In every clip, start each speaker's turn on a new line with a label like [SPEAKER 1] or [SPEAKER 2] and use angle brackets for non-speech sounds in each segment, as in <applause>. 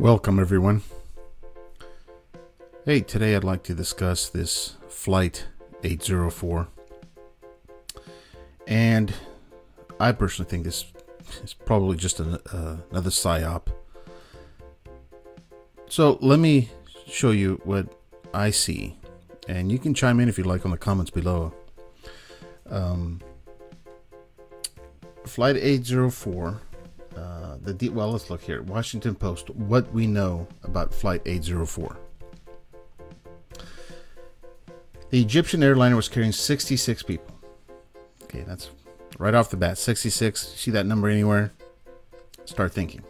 [SPEAKER 1] Welcome, everyone. Hey, today I'd like to discuss this Flight 804. And I personally think this is probably just an, uh, another PSYOP. So let me show you what I see. And you can chime in if you'd like on the comments below. Um, Flight 804 uh, the well, let's look here. Washington Post. What we know about Flight 804. The Egyptian airliner was carrying 66 people. Okay, that's right off the bat. 66. See that number anywhere? Start thinking.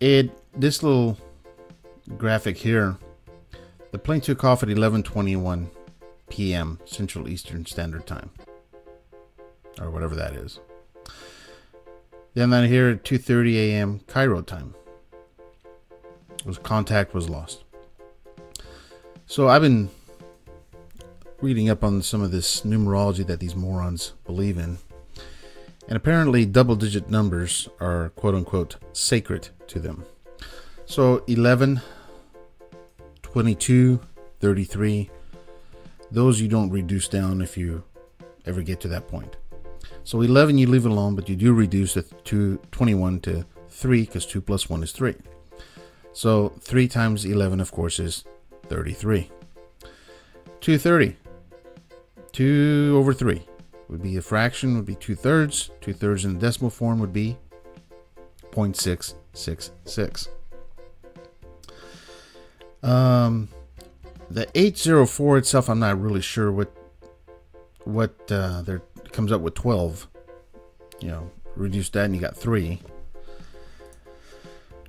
[SPEAKER 1] It this little graphic here. The plane took off at 11:21 p.m. Central Eastern Standard Time, or whatever that is. Then then here at 2:30 a.m. Cairo time. Was contact was lost. So I've been reading up on some of this numerology that these morons believe in. And apparently double digit numbers are quote unquote sacred to them. So 11 22 33 those you don't reduce down if you ever get to that point. So 11 you leave alone, but you do reduce it to 21 to 3 because 2 plus 1 is 3. So 3 times 11, of course, is 33. 230. 2 over 3 would be a fraction, would be 2 thirds. 2 thirds in the decimal form would be 0.666. Um, the 804 itself, I'm not really sure what what uh, they're comes up with 12. You know, reduce that and you got 3.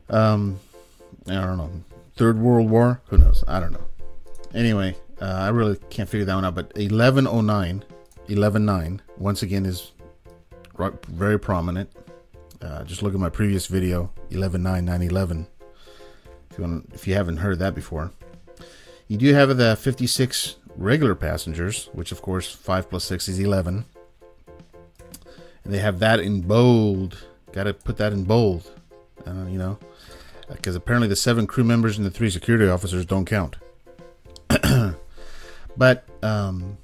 [SPEAKER 1] Um, I don't know. Third World War? Who knows? I don't know. Anyway, uh, I really can't figure that one out. But 1109, 119, once again is very prominent. Uh, just look at my previous video, 119, 911. If you want, if you haven't heard that before, you do have the 56 regular passengers, which of course 5 plus 6 is 11. And they have that in bold. Got to put that in bold. Uh, you know, because apparently the seven crew members and the three security officers don't count. <clears throat> but um,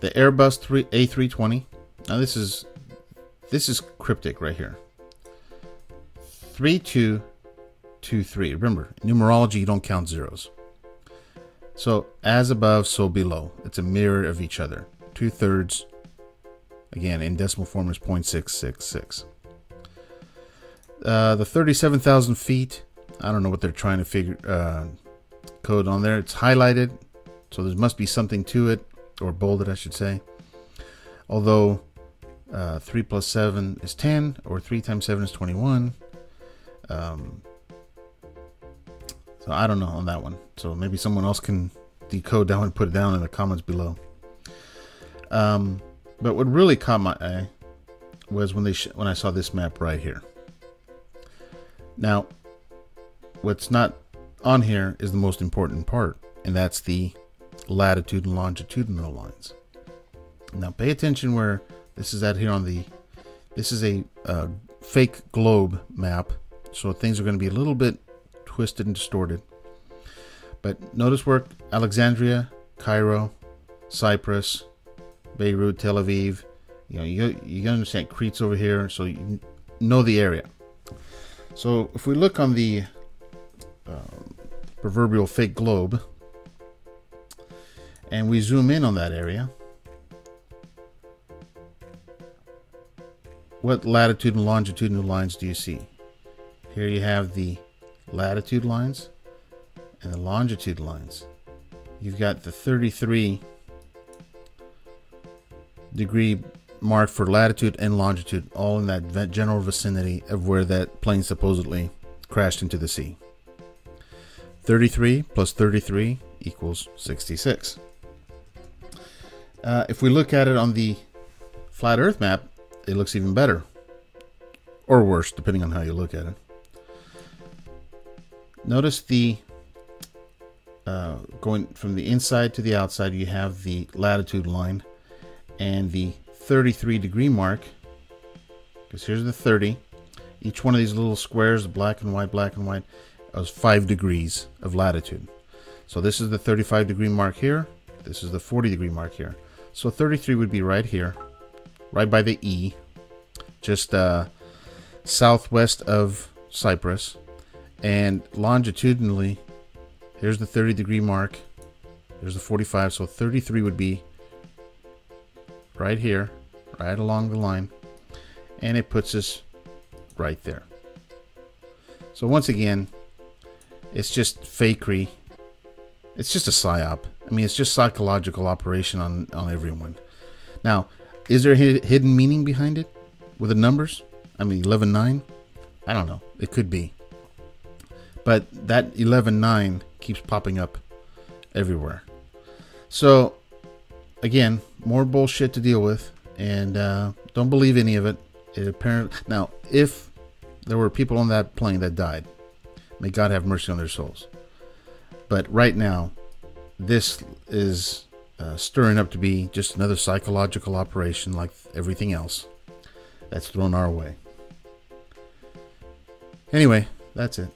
[SPEAKER 1] the Airbus 3 A320. Now this is this is cryptic right here. 3223. Remember, numerology you don't count zeros. So as above, so below. It's a mirror of each other. Two thirds Again, in decimal form is 0.666. Uh, the 37,000 feet, I don't know what they're trying to figure uh, code on there. It's highlighted, so there must be something to it, or bolded, I should say. Although uh, 3 plus 7 is 10, or 3 times 7 is 21. Um, so I don't know on that one. So maybe someone else can decode down and put it down in the comments below. Um, but what really caught my eye was when they when I saw this map right here. Now, what's not on here is the most important part, and that's the latitude and longitudinal lines. Now, pay attention where this is at here on the. This is a uh, fake globe map, so things are going to be a little bit twisted and distorted. But notice where Alexandria, Cairo, Cyprus, Beirut, Tel Aviv. You know, you you understand Crete's over here, so you know the area. So if we look on the um, proverbial fake globe and we zoom in on that area, what latitude and longitudinal lines do you see? Here you have the latitude lines and the longitude lines. You've got the 33 degree mark for latitude and longitude, all in that general vicinity of where that plane supposedly crashed into the sea. 33 plus 33 equals 66. Uh, if we look at it on the flat Earth map, it looks even better. Or worse, depending on how you look at it. Notice the uh, going from the inside to the outside, you have the latitude line and the 33 degree mark, because here's the 30, Each one of these little squares, black and white, black and white, is 5 degrees of latitude. So this is the 35 degree mark here. This is the 40 degree mark here. So 33 would be right here, right by the E, just uh, southwest of Cyprus. And longitudinally, here's the 30 degree mark. There's the 45. So 33 would be right here, right along the line. And it puts us right there. So once again, it's just fakery. It's just a psyop. I mean, it's just psychological operation on, on everyone. Now, is there a hidden meaning behind it with the numbers? I mean, 11.9? I don't know. It could be. But that 11.9 keeps popping up everywhere. So, again, more bullshit to deal with. And uh, don't believe any of it. It apparently now, if there were people on that plane that died, may God have mercy on their souls. But right now, this is uh, stirring up to be just another psychological operation like everything else that's thrown our way. Anyway, that's it.